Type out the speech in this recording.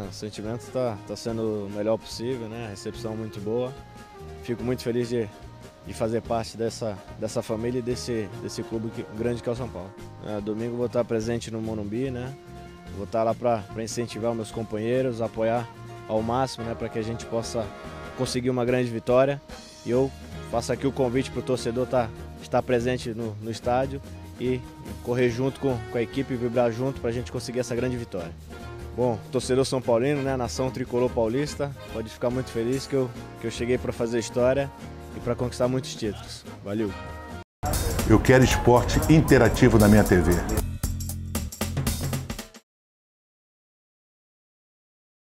O sentimento está tá sendo o melhor possível, né? A recepção muito boa. Fico muito feliz de, de fazer parte dessa, dessa família e desse, desse clube que, grande que é o São Paulo. É, domingo vou estar presente no Monumbi, né? Vou estar lá para incentivar meus companheiros, apoiar ao máximo, né? Para que a gente possa conseguir uma grande vitória. E eu faço aqui o convite para o torcedor tá, estar presente no, no estádio e correr junto com, com a equipe, vibrar junto para a gente conseguir essa grande vitória. Bom, torcedor São Paulino, né? Nação tricolor paulista, pode ficar muito feliz que eu, que eu cheguei para fazer história e para conquistar muitos títulos. Valeu! Eu quero esporte interativo na minha TV.